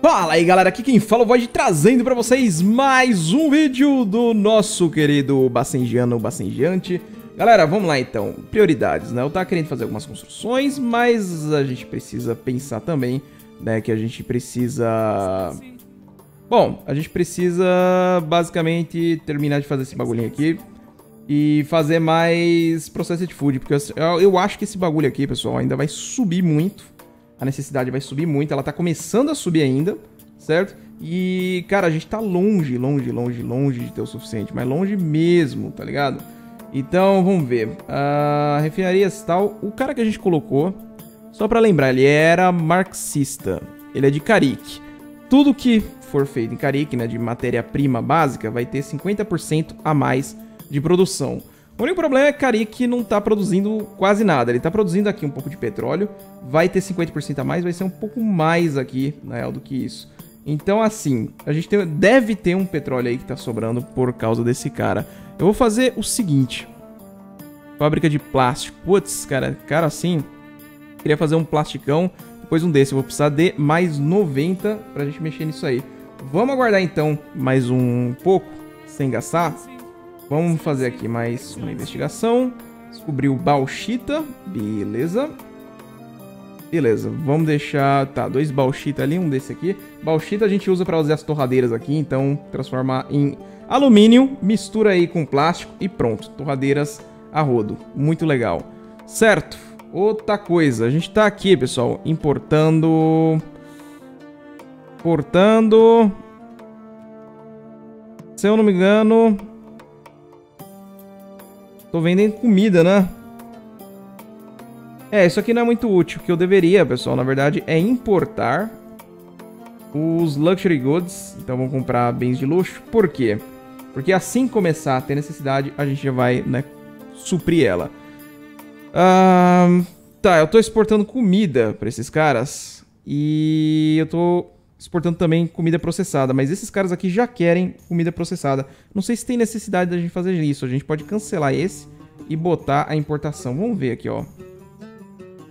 Fala aí galera, aqui quem fala é o Void trazendo pra vocês mais um vídeo do nosso querido Bacengiano Bacengiante Galera, vamos lá então, prioridades, né? Eu tava querendo fazer algumas construções, mas a gente precisa pensar também, né, que a gente precisa... Bom, a gente precisa basicamente terminar de fazer esse bagulhinho aqui e fazer mais processed food, porque eu acho que esse bagulho aqui, pessoal, ainda vai subir muito a necessidade vai subir muito, ela tá começando a subir ainda, certo? E, cara, a gente tá longe, longe, longe, longe de ter o suficiente, mas longe mesmo, tá ligado? Então, vamos ver. A refinaria tal, o cara que a gente colocou, só para lembrar, ele era marxista. Ele é de Carik. Tudo que for feito em Carik, né, de matéria-prima básica, vai ter 50% a mais de produção. O único problema é que Karik não tá produzindo quase nada. Ele tá produzindo aqui um pouco de petróleo, vai ter 50% a mais, vai ser um pouco mais aqui, na do que isso. Então, assim, a gente tem, deve ter um petróleo aí que tá sobrando por causa desse cara. Eu vou fazer o seguinte. Fábrica de plástico. Putz, cara, cara assim, queria fazer um plasticão, depois um desse. Eu vou precisar de mais 90 pra gente mexer nisso aí. Vamos aguardar então mais um pouco, sem gastar. Vamos fazer aqui mais uma investigação. Descobrir o Bauxita. Beleza. Beleza, vamos deixar... Tá, dois Bauxita ali, um desse aqui. Bauxita a gente usa para fazer as torradeiras aqui, então transformar em alumínio, mistura aí com plástico e pronto. Torradeiras a rodo. Muito legal. Certo. Outra coisa, a gente tá aqui, pessoal, importando... Importando... Se eu não me engano, Tô vendendo comida, né? É, isso aqui não é muito útil. O que eu deveria, pessoal, na verdade, é importar os luxury goods. Então vamos comprar bens de luxo. Por quê? Porque assim começar a ter necessidade, a gente já vai, né, suprir ela. Ah, tá, eu tô exportando comida pra esses caras. E eu tô exportando também comida processada. Mas esses caras aqui já querem comida processada. Não sei se tem necessidade da gente fazer isso. A gente pode cancelar esse e botar a importação. Vamos ver aqui, ó.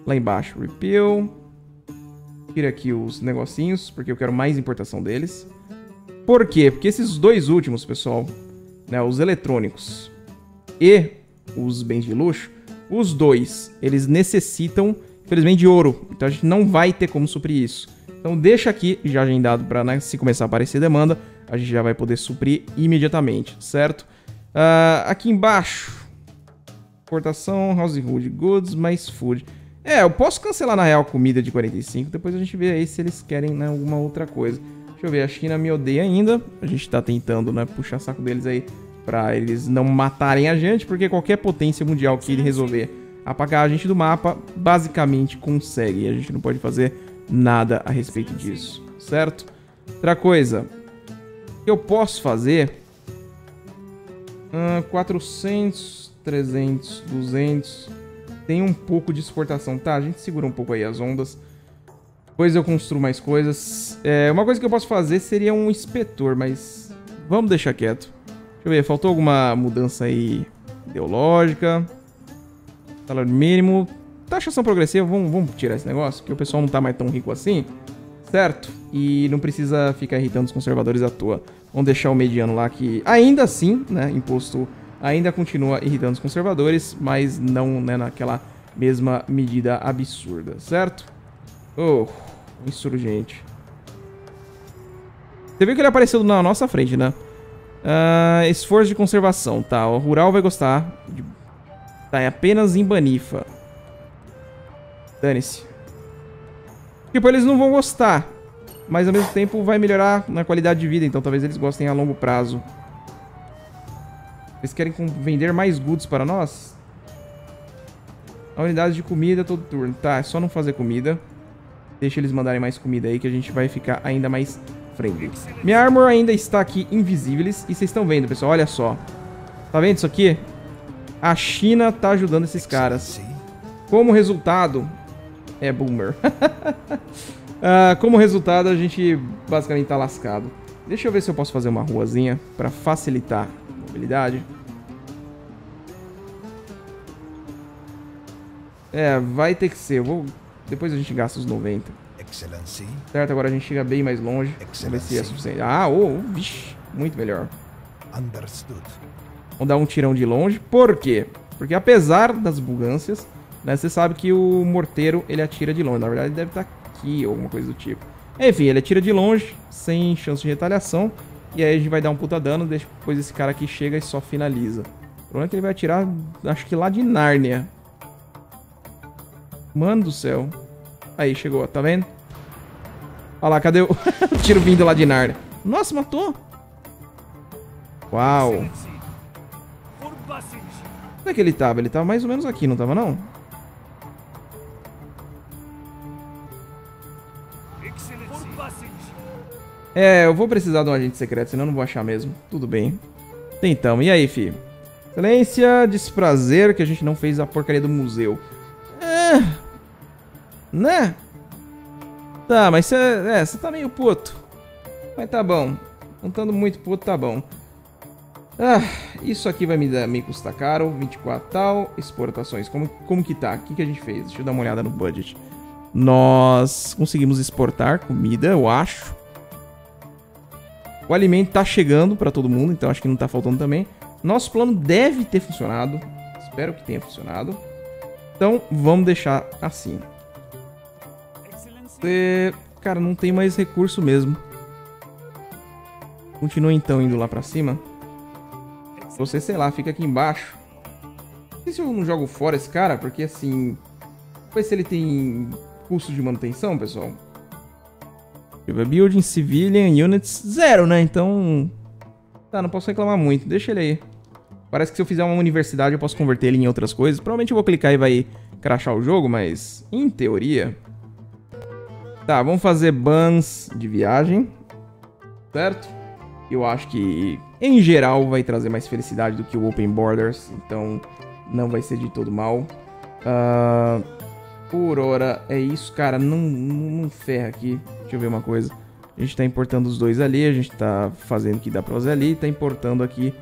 Lá embaixo, repeal. Tira aqui os negocinhos, porque eu quero mais importação deles. Por quê? Porque esses dois últimos, pessoal, né, os eletrônicos e os bens de luxo, os dois, eles necessitam, infelizmente, de ouro. Então a gente não vai ter como suprir isso. Então deixa aqui já agendado para né, se começar a aparecer demanda, a gente já vai poder suprir imediatamente, certo? Uh, aqui embaixo, exportação, household goods, mais food. É, eu posso cancelar na real comida de 45, depois a gente vê aí se eles querem né, alguma outra coisa. Deixa eu ver, a China me odeia ainda, a gente tá tentando né, puxar saco deles aí para eles não matarem a gente, porque qualquer potência mundial que ele resolver apagar a gente do mapa, basicamente consegue, e a gente não pode fazer nada a respeito disso, certo? Outra coisa, eu posso fazer uh, 400, 300, 200, tem um pouco de exportação, tá? A gente segura um pouco aí as ondas, depois eu construo mais coisas. É, uma coisa que eu posso fazer seria um inspetor, mas vamos deixar quieto. Deixa eu ver, faltou alguma mudança aí ideológica. Salário mínimo, taxação progressiva, vamos, vamos tirar esse negócio, que o pessoal não tá mais tão rico assim, certo? E não precisa ficar irritando os conservadores à toa. Vamos deixar o mediano lá que ainda assim, né, imposto ainda continua irritando os conservadores, mas não né, naquela mesma medida absurda, certo? Oh, insurgente. Você viu que ele apareceu na nossa frente, né? Uh, esforço de conservação, tá? O rural vai gostar. De... Tá, é apenas em Banifa. Dane-se. Tipo, eles não vão gostar. Mas ao mesmo tempo vai melhorar na qualidade de vida. Então talvez eles gostem a longo prazo. Eles querem vender mais goods para nós? A unidade de comida todo turno. Tá, é só não fazer comida. Deixa eles mandarem mais comida aí que a gente vai ficar ainda mais friendly. Minha armor ainda está aqui invisíveis. E vocês estão vendo, pessoal. Olha só. Tá vendo isso aqui? A China tá ajudando esses caras. Como resultado, é boomer. uh, como resultado, a gente basicamente tá lascado. Deixa eu ver se eu posso fazer uma ruazinha para facilitar a mobilidade. É, vai ter que ser. Vou... Depois a gente gasta os 90. Excellency. Certo, agora a gente chega bem mais longe. Vamos ver se é suficiente. Ah, oh, vixe, muito melhor. Understood. Vamos dar um tirão de longe. Por quê? Porque apesar das bugâncias, né, você sabe que o morteiro ele atira de longe. Na verdade, ele deve estar aqui ou alguma coisa do tipo. Enfim, ele atira de longe, sem chance de retaliação. E aí a gente vai dar um puta dano, depois esse cara aqui chega e só finaliza. O problema é que ele vai atirar, acho que lá de Nárnia. Mano do céu. Aí, chegou, tá vendo? Olha lá, cadê o, o tiro vindo lá de Nárnia? Nossa, matou! Uau! Onde é que ele tava? Ele tava mais ou menos aqui, não tava não? É, eu vou precisar de um agente secreto, senão eu não vou achar mesmo. Tudo bem. Então, e aí, fi? Excelência, desprazer que a gente não fez a porcaria do museu. É... Né? Tá, mas você é, tá meio puto. Mas tá bom. Não estando muito puto, tá bom. Ah, isso aqui vai me, dar, me custar caro. 24 tal. Exportações. Como, como que tá? O que, que a gente fez? Deixa eu dar uma olhada no budget. Nós conseguimos exportar comida, eu acho. O alimento tá chegando para todo mundo, então acho que não tá faltando também. Nosso plano deve ter funcionado. Espero que tenha funcionado. Então, vamos deixar assim. Você... Cara, não tem mais recurso mesmo. Continua então indo lá pra cima. Você, sei lá, fica aqui embaixo. Não sei se eu não jogo fora esse cara, porque assim... Ver se ele tem custo de manutenção, pessoal. Building Civilian Units zero, né? Então... Tá, não posso reclamar muito. Deixa ele aí. Parece que se eu fizer uma universidade eu posso converter ele em outras coisas. Provavelmente eu vou clicar e vai crashar o jogo, mas... Em teoria... Tá, vamos fazer bans de viagem. Certo? Eu acho que, em geral, vai trazer mais felicidade do que o Open Borders. Então, não vai ser de todo mal. Uh, por hora, é isso. Cara, não, não, não ferra aqui. Deixa eu ver uma coisa. A gente tá importando os dois ali. A gente tá fazendo o que dá pra fazer ali. Tá importando aqui,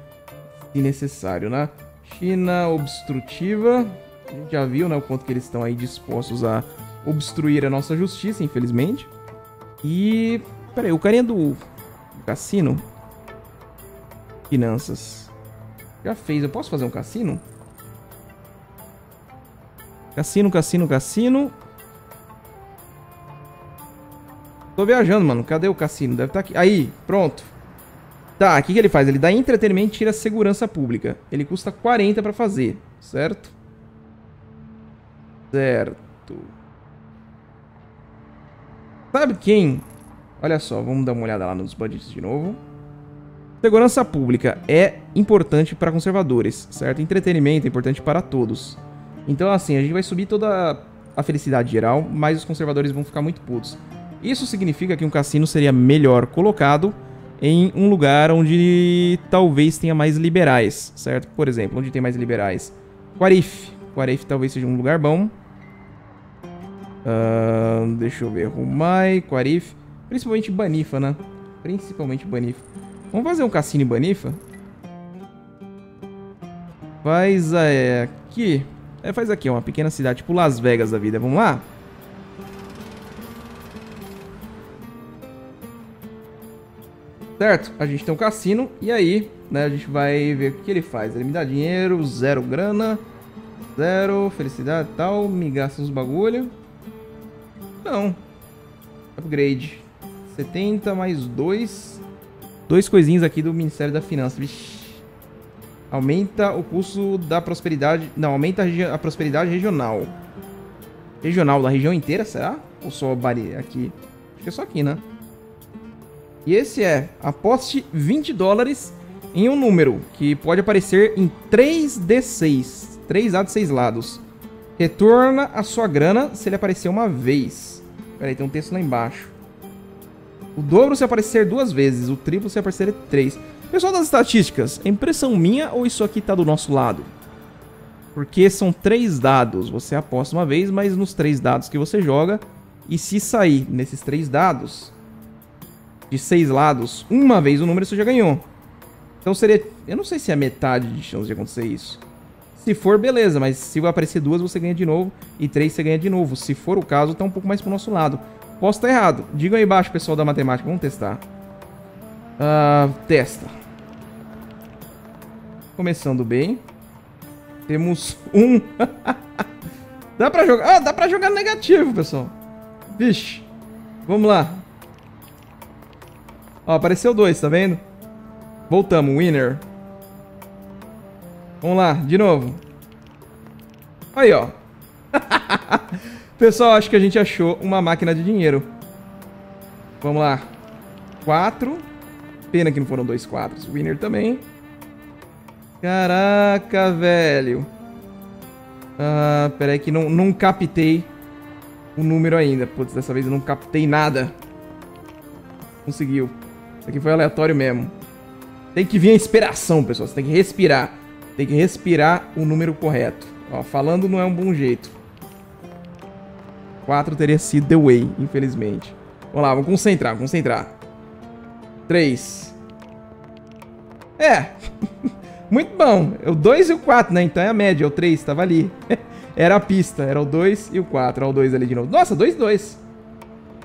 se necessário, né? China obstrutiva. A gente já viu, né? O quanto que eles estão aí dispostos a obstruir a nossa justiça, infelizmente. E... Pera aí, o carinha do cassino Finanças. Já fez. Eu posso fazer um cassino? Cassino, cassino, cassino. Tô viajando, mano. Cadê o cassino? Deve estar tá aqui. Aí, pronto. Tá, o que, que ele faz? Ele dá entretenimento e tira segurança pública. Ele custa 40 pra fazer, certo? Certo. Sabe quem? Olha só, vamos dar uma olhada lá nos budgets de novo. Segurança pública é importante para conservadores, certo? Entretenimento é importante para todos. Então, assim, a gente vai subir toda a felicidade geral, mas os conservadores vão ficar muito putos. Isso significa que um cassino seria melhor colocado em um lugar onde talvez tenha mais liberais, certo? Por exemplo, onde tem mais liberais? Quarif. Quarif talvez seja um lugar bom. Uh, deixa eu ver. Rumai, Quarif. Principalmente Banifa, né? Principalmente Banifa. Vamos fazer um cassino Banifa? Faz é, aqui. É, faz aqui, uma pequena cidade, tipo Las Vegas da vida. Vamos lá? Certo? A gente tem um cassino e aí, né, a gente vai ver o que ele faz. Ele me dá dinheiro, zero grana, zero felicidade e tal, me gasta uns bagulho. Não. Upgrade. 70 mais 2, Dois coisinhos aqui do Ministério da Finança. Vixe. Aumenta o custo da prosperidade. Não, aumenta a, a, prosperidade regional. Regional da região inteira, será? Ou só aqui? Acho que é só aqui, né? E esse é aposte 20 dólares em um número que pode aparecer em 3D6. 3A de 6 lados. Retorna a sua grana se ele aparecer uma vez. Pera aí, tem um texto lá embaixo. O dobro se aparecer duas vezes, o triplo se aparecer três. Pessoal das estatísticas, é impressão minha ou isso aqui tá do nosso lado? Porque são três dados, você aposta uma vez, mas nos três dados que você joga, e se sair nesses três dados, de seis lados, uma vez o número você já ganhou. Então seria, eu não sei se é metade de chance de acontecer isso. Se for, beleza, mas se aparecer duas, você ganha de novo, e três você ganha de novo. Se for o caso, tá um pouco mais pro nosso lado. Posso estar errado. Digam aí embaixo, pessoal da matemática. Vamos testar. Uh, testa. Começando bem. Temos um. dá pra jogar. Ah, dá pra jogar negativo, pessoal. Vixe. Vamos lá. Ó, apareceu dois, tá vendo? Voltamos, winner. Vamos lá, de novo. Aí, ó. Pessoal, acho que a gente achou uma máquina de dinheiro. Vamos lá. Quatro. Pena que não foram dois quadros. Winner também. Caraca, velho. Ah, pera aí que não, não captei o número ainda. Putz, dessa vez eu não captei nada. Conseguiu. Isso aqui foi aleatório mesmo. Tem que vir a inspiração, pessoal. Você tem que respirar. Tem que respirar o número correto. Ó, falando não é um bom jeito. 4 teria sido the way, infelizmente. Vamos lá, vamos concentrar, concentrar. 3. É. Muito bom. É o 2 e o 4, né? Então é a média. O 3 estava ali. era a pista. Era o 2 e o 4. Olha o 2 ali de novo. Nossa, 2 2.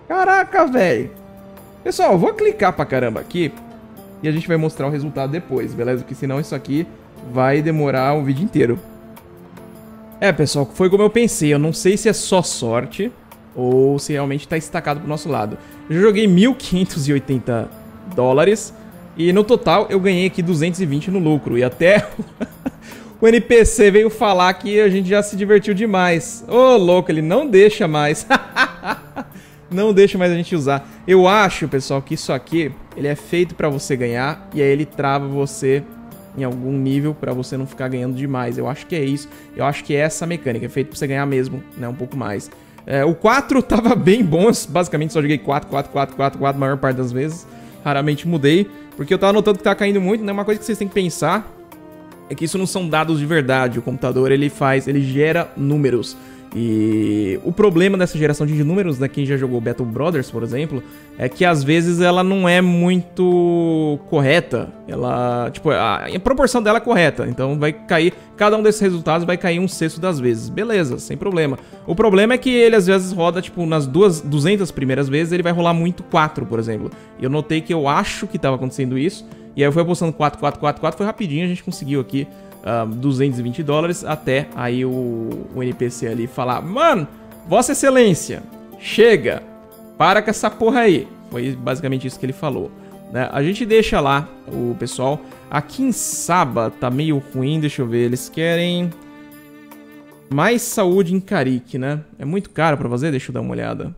Caraca, velho. Pessoal, eu vou clicar pra caramba aqui. E a gente vai mostrar o resultado depois, beleza? Porque senão isso aqui vai demorar o vídeo inteiro. É, pessoal, foi como eu pensei. Eu não sei se é só sorte ou se realmente tá estacado pro nosso lado. Eu joguei 1.580 dólares e no total eu ganhei aqui 220 no lucro. E até o NPC veio falar que a gente já se divertiu demais. Ô, oh, louco, ele não deixa mais. não deixa mais a gente usar. Eu acho, pessoal, que isso aqui ele é feito para você ganhar e aí ele trava você em algum nível para você não ficar ganhando demais. Eu acho que é isso. Eu acho que é essa mecânica, é feito para você ganhar mesmo, né, um pouco mais. É, o 4 tava bem bom, basicamente só joguei 4, 4, 4, 4, 4 a maior parte das vezes. Raramente mudei, porque eu tava notando que tá caindo muito, né? Uma coisa que vocês têm que pensar é que isso não são dados de verdade. O computador, ele faz, ele gera números. E o problema dessa geração de números, né, quem já jogou Battle Brothers, por exemplo, é que às vezes ela não é muito correta. Ela, tipo, a, a proporção dela é correta. Então vai cair, cada um desses resultados vai cair um sexto das vezes. Beleza, sem problema. O problema é que ele às vezes roda, tipo, nas duas 200 primeiras vezes, ele vai rolar muito 4, por exemplo. Eu notei que eu acho que estava acontecendo isso. E aí eu fui apostando 4, 4, 4, 4, foi rapidinho, a gente conseguiu aqui uh, 220 dólares, até aí o, o NPC ali falar, mano, Vossa Excelência, chega, para com essa porra aí. Foi basicamente isso que ele falou. Né? A gente deixa lá o pessoal. Aqui em Saba tá meio ruim, deixa eu ver. Eles querem mais saúde em Carique, né? É muito caro pra fazer, deixa eu dar uma olhada.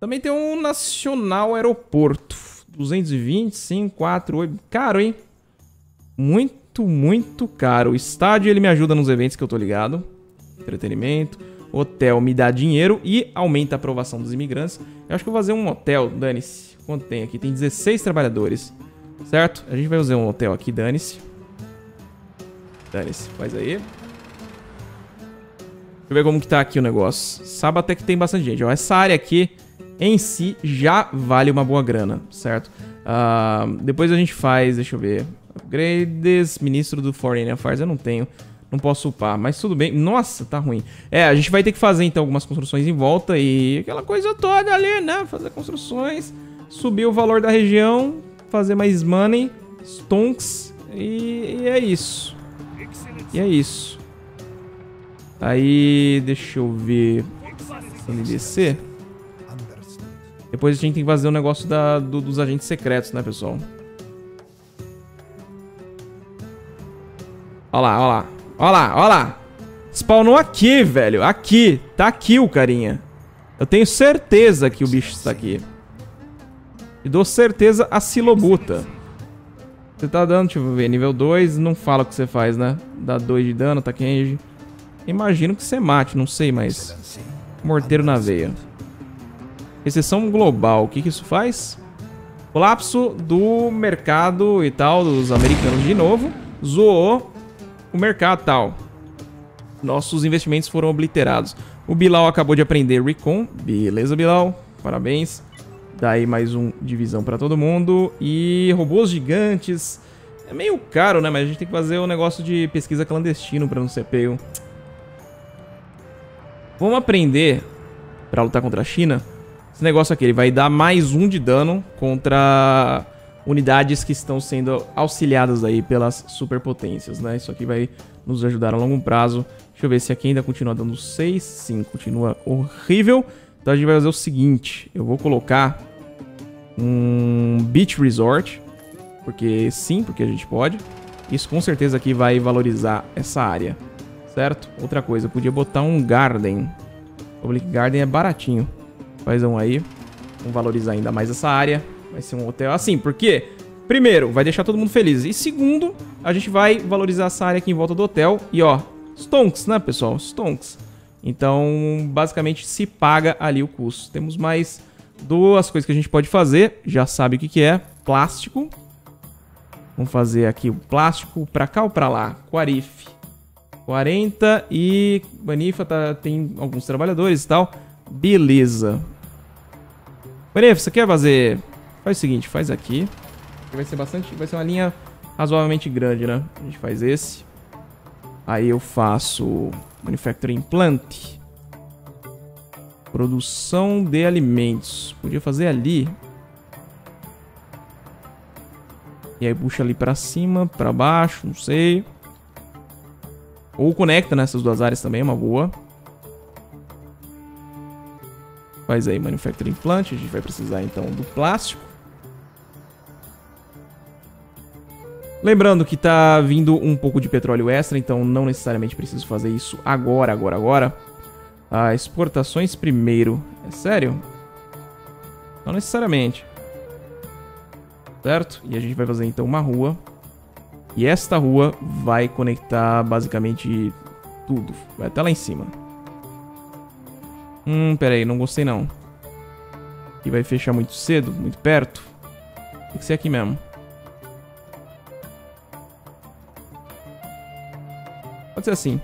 Também tem um Nacional Aeroporto. 220, 5, 4, 8. Caro, hein? Muito muito, muito caro. O estádio ele me ajuda nos eventos que eu tô ligado. Entretenimento. Hotel me dá dinheiro e aumenta a aprovação dos imigrantes. Eu acho que eu vou fazer um hotel, dane-se. Quanto tem aqui? Tem 16 trabalhadores. Certo? A gente vai fazer um hotel aqui, dane-se. Dane-se, faz aí. Deixa eu ver como que tá aqui o negócio. Sábado até que tem bastante gente. Ó, essa área aqui, em si, já vale uma boa grana, certo? Uh, depois a gente faz, deixa eu ver. Upgrades, ministro do Foreign Affairs, eu não tenho. Não posso upar, mas tudo bem. Nossa, tá ruim. É, a gente vai ter que fazer então algumas construções em volta e aquela coisa toda ali, né? Fazer construções, subir o valor da região, fazer mais money, stonks e, e é isso. E é isso. Aí, deixa eu ver. NDC. Depois a gente tem que fazer o um negócio da, do, dos agentes secretos, né, pessoal? Olha lá, olha lá. Olha lá, olha lá. Spawnou aqui, velho. Aqui. Tá aqui o carinha. Eu tenho certeza que o bicho está aqui. E dou certeza a Silobuta. Você tá dando, deixa eu ver, nível 2, não fala o que você faz, né? Dá 2 de dano, tá quente. Imagino que você mate, não sei, mas... Morteiro na veia. Recessão global, o que que isso faz? Colapso do mercado e tal, dos americanos de novo. Zoou o mercado tal. Nossos investimentos foram obliterados. O Bilal acabou de aprender Recon. Beleza, Bilal. Parabéns. Daí mais um divisão para todo mundo. E robôs gigantes. É meio caro, né? Mas a gente tem que fazer um negócio de pesquisa clandestino para não ser pego. Vamos aprender para lutar contra a China. esse negócio aqui. Ele vai dar mais um de dano contra unidades que estão sendo auxiliadas aí pelas superpotências, né? Isso aqui vai nos ajudar a longo prazo. Deixa eu ver se aqui ainda continua dando 6. Sim, continua horrível. Então a gente vai fazer o seguinte. Eu vou colocar um Beach Resort. Porque sim, porque a gente pode. Isso com certeza aqui vai valorizar essa área. Certo? Outra coisa, eu podia botar um Garden. Public Garden é baratinho. Faz um aí. Vamos valorizar ainda mais essa área. Vai ser um hotel assim, porque... Primeiro, vai deixar todo mundo feliz. E segundo, a gente vai valorizar essa área aqui em volta do hotel. E ó, stonks, né, pessoal? Stonks. Então, basicamente, se paga ali o custo. Temos mais duas coisas que a gente pode fazer. Já sabe o que, que é. Plástico. Vamos fazer aqui o plástico pra cá ou pra lá? Quarif. 40 e... Banifa tá, tem alguns trabalhadores e tal. Beleza. Banifa, você quer fazer... Faz o seguinte, faz aqui. Vai ser bastante... Vai ser uma linha razoavelmente grande, né? A gente faz esse. Aí eu faço Manufacturing Plant. Produção de alimentos. Podia fazer ali. E aí puxa ali pra cima, pra baixo, não sei. Ou conecta nessas duas áreas também, é uma boa. Faz aí Manufacturing Plant. A gente vai precisar então do plástico. Lembrando que tá vindo um pouco de petróleo extra, então não necessariamente preciso fazer isso agora, agora, agora. Ah, exportações primeiro. É sério? Não necessariamente. Certo? E a gente vai fazer então uma rua. E esta rua vai conectar basicamente tudo. Vai até lá em cima. Hum, pera aí, não gostei não. E vai fechar muito cedo, muito perto. Tem que ser aqui mesmo. Pode ser assim.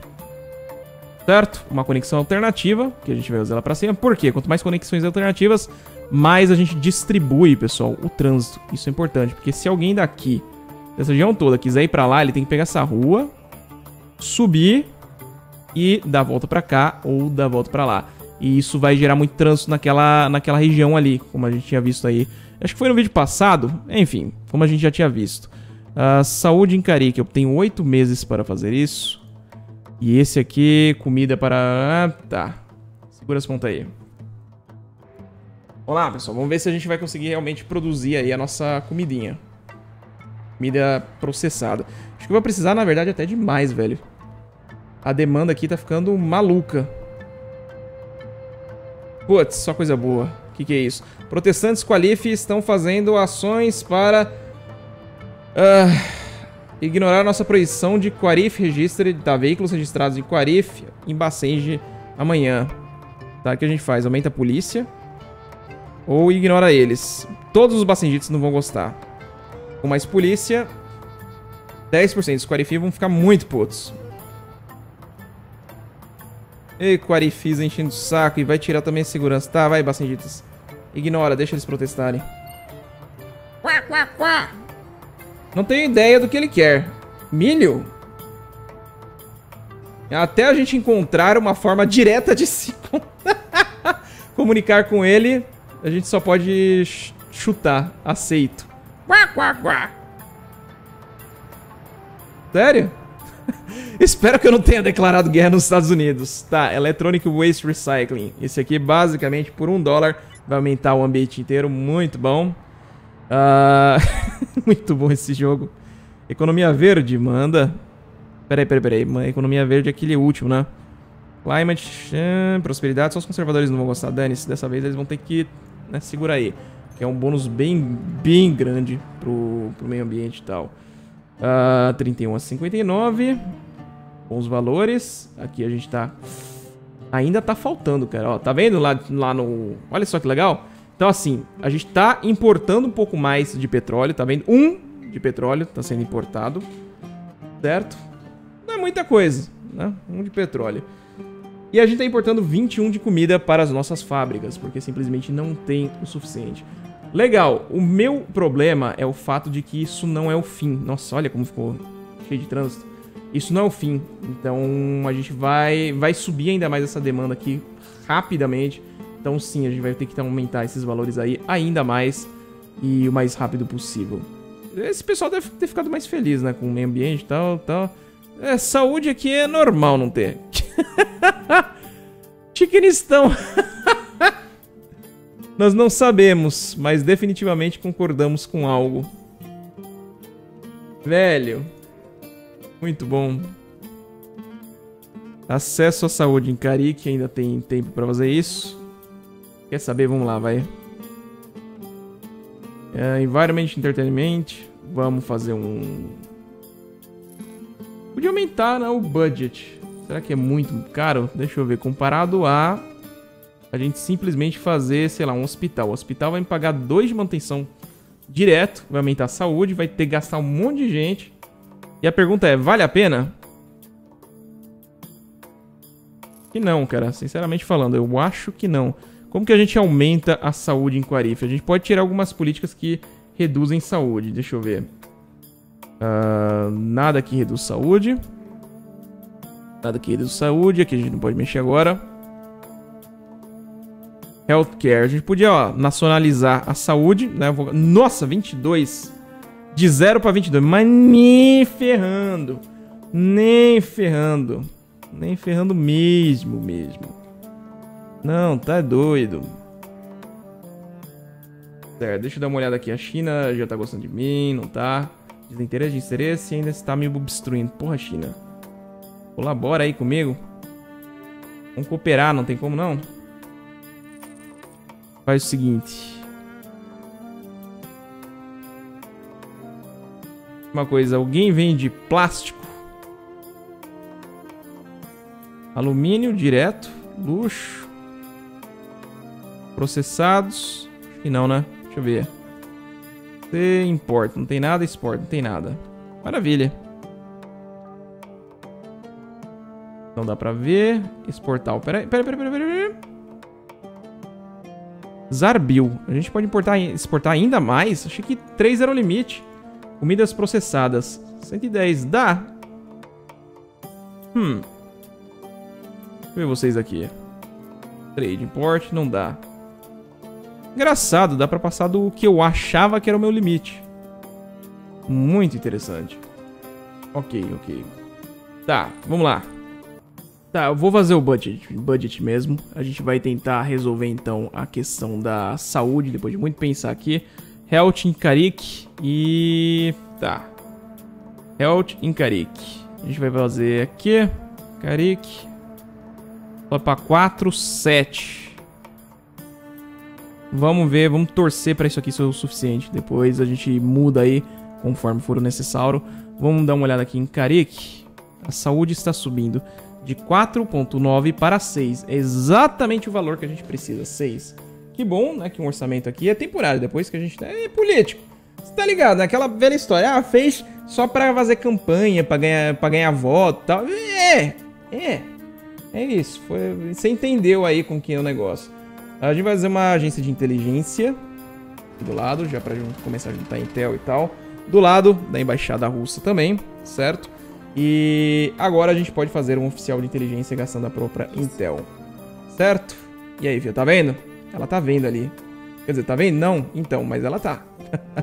Certo? Uma conexão alternativa, que a gente vai usar ela pra cima. Por quê? Quanto mais conexões alternativas, mais a gente distribui, pessoal, o trânsito. Isso é importante, porque se alguém daqui, dessa região toda, quiser ir pra lá, ele tem que pegar essa rua, subir e dar a volta pra cá ou dar a volta pra lá. E isso vai gerar muito trânsito naquela, naquela região ali, como a gente tinha visto aí. Acho que foi no vídeo passado, enfim, como a gente já tinha visto. Uh, saúde em Carique, eu tenho oito meses para fazer isso. E esse aqui, comida para... Ah, tá. Segura as pontas aí. Vamos lá, pessoal. Vamos ver se a gente vai conseguir realmente produzir aí a nossa comidinha. Comida processada. Acho que eu vou precisar, na verdade, até demais, velho. A demanda aqui tá ficando maluca. Putz, só coisa boa. O que, que é isso? Protestantes Qualif estão fazendo ações para... Uh, ignorar nossa proibição de Quarif Registre, tá? Veículos registrados em Quarif, em Bacenge, amanhã. Tá? O que a gente faz? Aumenta a polícia. Ou ignora eles. Todos os Bacengites não vão gostar. Com mais polícia, 10% dos Quarifis vão ficar muito putos. E Quarifis enchendo o saco e vai tirar também a segurança. Tá, vai, Bacengitas. Ignora, deixa eles protestarem. Quá, quá, quá. Não tenho ideia do que ele quer. Milho? Até a gente encontrar uma forma direta de se comunicar com ele, a gente só pode chutar. Aceito. Quá, quá, quá. Sério? Espero que eu não tenha declarado guerra nos Estados Unidos. Tá, Electronic Waste Recycling. Esse aqui, basicamente, por um dólar, vai aumentar o ambiente inteiro. Muito bom. Uh... Muito bom esse jogo. Economia verde, manda. Peraí, peraí, peraí. Economia verde é aquele último, né? Climate, uh, prosperidade. Só os conservadores não vão gostar. Dane-se, dessa vez eles vão ter que né, segurar aí. Que é um bônus bem, bem grande pro, pro meio ambiente e tal. Uh, 31 a 59. Bons valores. Aqui a gente tá... Ainda tá faltando, cara. Ó, tá vendo lá, lá no... Olha só que legal. Então, assim, a gente tá importando um pouco mais de petróleo, tá vendo? Um de petróleo tá sendo importado, certo? Não é muita coisa, né? Um de petróleo. E a gente tá importando 21 de comida para as nossas fábricas, porque simplesmente não tem o suficiente. Legal, o meu problema é o fato de que isso não é o fim. Nossa, olha como ficou cheio de trânsito. Isso não é o fim, então a gente vai, vai subir ainda mais essa demanda aqui rapidamente Então sim, a gente vai ter que aumentar esses valores aí ainda mais e o mais rápido possível. Esse pessoal deve ter ficado mais feliz, né? Com o meio ambiente e tal, tal. É, saúde aqui é normal não ter. Chiquenistão. Nós não sabemos, mas definitivamente concordamos com algo. Velho. Muito bom. Acesso à saúde em Carique, ainda tem tempo pra fazer isso. Quer saber? Vamos lá, vai. É, environment Entertainment. Vamos fazer um... Podia aumentar né, o budget. Será que é muito caro? Deixa eu ver. Comparado a... A gente simplesmente fazer, sei lá, um hospital. O hospital vai me pagar dois de manutenção direto. Vai aumentar a saúde. Vai ter que gastar um monte de gente. E a pergunta é, vale a pena? Que não, cara. Sinceramente falando, eu acho que não. Como que a gente aumenta a saúde em Quarife? A gente pode tirar algumas políticas que reduzem saúde. Deixa eu ver. Uh, nada que reduz saúde. Nada que reduz saúde. Aqui a gente não pode mexer agora. Healthcare. A gente podia, ó, nacionalizar a saúde, né? Nossa, 22. De 0 para 22. Mas nem ferrando. Nem ferrando. Nem ferrando mesmo, mesmo. Não, tá doido. Certo, deixa eu dar uma olhada aqui. A China já tá gostando de mim, não tá? Desinteresse de interesse e ainda está me obstruindo. Porra, China. Colabora aí comigo. Vamos cooperar, não tem como não? Faz o seguinte. Uma coisa, alguém vende plástico? Alumínio direto, luxo. Processados. Que não, né? Deixa eu ver. Você importa. Não tem nada, exporta. Não tem nada. Maravilha. Não dá pra ver. Exportar. Pera, pera, pera, pera, pera. Zarbil. A gente pode importar, exportar ainda mais? Achei que 3 era o limite. Comidas processadas. 110. Dá. Hum. Deixa eu ver vocês aqui. Trade, import, não dá. Engraçado, dá pra passar do que eu achava que era o meu limite. Muito interessante. Ok, ok. Tá, vamos lá. Tá, eu vou fazer o budget, budget mesmo. A gente vai tentar resolver então a questão da saúde, depois de muito pensar aqui. Health em Karik e... Tá. Health em Karik. A gente vai fazer aqui. Karik. Vai pra 4, 7. Vamos ver, vamos torcer para isso aqui ser o suficiente. Depois a gente muda aí conforme for o necessário. Vamos dar uma olhada aqui em Karik. A saúde está subindo de 4.9 para 6. É exatamente o valor que a gente precisa, 6. Que bom, né, que um orçamento aqui é temporário, depois que a gente... É político. Você tá ligado, né? Aquela velha história. Ah, fez só pra fazer campanha, pra ganhar, pra ganhar voto e tal. É, é. É isso. Foi, você entendeu aí com que é o negócio. A gente vai fazer uma agência de inteligência do lado, já pra começar a juntar Intel e tal. Do lado da embaixada russa também, certo? E agora a gente pode fazer um oficial de inteligência gastando a própria Intel, certo? E aí, filho, tá vendo? Ela tá vendo ali. Quer dizer, tá vendo? Não? Então, mas ela tá.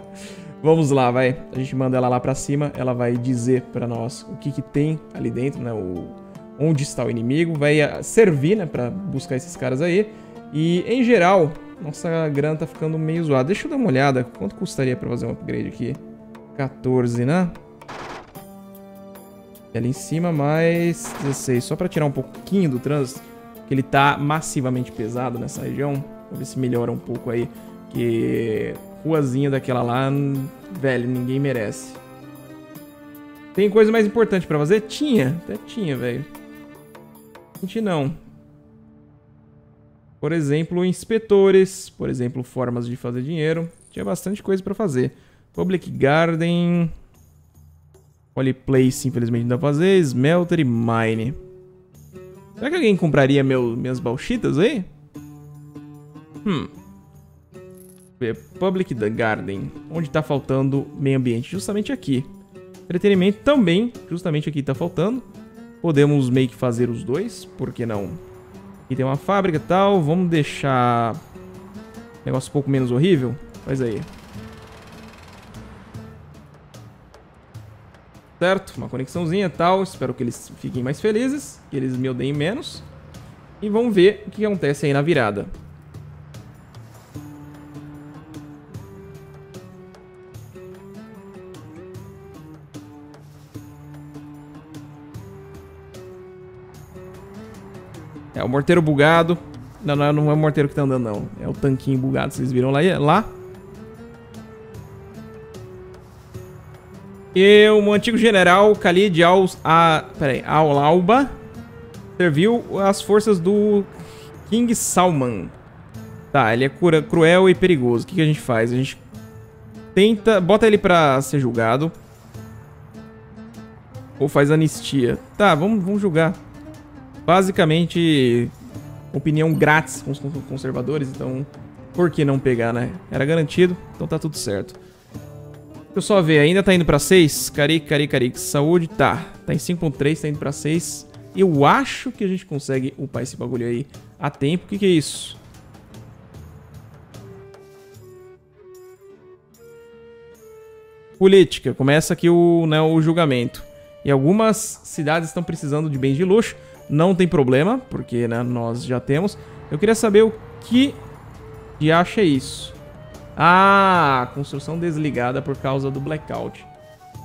Vamos lá, vai. A gente manda ela lá pra cima, ela vai dizer pra nós o que que tem ali dentro, né? O... Onde está o inimigo, vai ah, servir, né, pra buscar esses caras aí. E, em geral, nossa grana tá ficando meio zoada. Deixa eu dar uma olhada. Quanto custaria pra fazer um upgrade aqui? 14, né? E ali em cima, mais 16. Só pra tirar um pouquinho do trânsito. Que ele tá massivamente pesado nessa região. Vou ver se melhora um pouco aí. Que ruazinha daquela lá, velho, ninguém merece. Tem coisa mais importante pra fazer? Tinha. Até tinha, velho. Gente, não. Por exemplo, inspetores, por exemplo, formas de fazer dinheiro. Tinha bastante coisa para fazer. Public Garden. Polyplace, infelizmente, não dá pra fazer. Smelter e Mine. Será que alguém compraria meu, minhas bauxitas aí? Hum. Public Garden. Onde tá faltando meio ambiente? Justamente aqui. Entretenimento também, justamente aqui tá faltando. Podemos meio que fazer os dois, por que não? Tem uma fábrica e tal. Vamos deixar... Negócio um pouco menos horrível. Faz aí. Certo? Uma conexãozinha e tal. Espero que eles fiquem mais felizes. Que eles me odeiem menos. E vamos ver o que acontece aí na virada. É o morteiro bugado. Não, não, não é o morteiro que tá andando, não. É o tanquinho bugado, vocês viram lá. lá. E o antigo general Khalid al, a, peraí, al-Alba serviu as forças do King Salman. Tá, ele é cruel e perigoso. O que, que a gente faz? A gente tenta... Bota ele pra ser julgado. Ou faz anistia. Tá, vamos, vamos julgar. Basicamente, opinião grátis com os conservadores, então por que não pegar, né? Era garantido, então tá tudo certo. Deixa eu só ver, ainda tá indo pra 6? Caric, caric, caric. Saúde, tá. Tá em 5.3, tá indo pra 6. Eu acho que a gente consegue upar esse bagulho aí a tempo. O que, que é isso? Política. Começa aqui o, né, o julgamento. E algumas cidades estão precisando de bens de luxo. Não tem problema, porque né, nós já temos. Eu queria saber o que de acha isso. Ah, construção desligada por causa do blackout.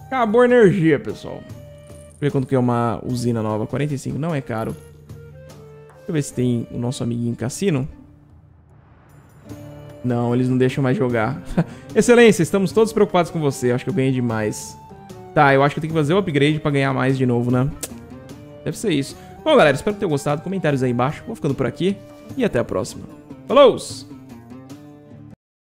Acabou a energia, pessoal. Deixa eu ver quanto que é uma usina nova. 45, não é caro. Deixa eu ver se tem o nosso amiguinho cassino. Não, eles não deixam mais jogar. Excelência, estamos todos preocupados com você. Acho que eu ganhei demais. Tá, eu acho que eu tenho que fazer o upgrade pra ganhar mais de novo, né? Deve ser isso. Bom, galera, espero que tenham gostado. Comentários aí embaixo. Vou ficando por aqui e até a próxima. Falou!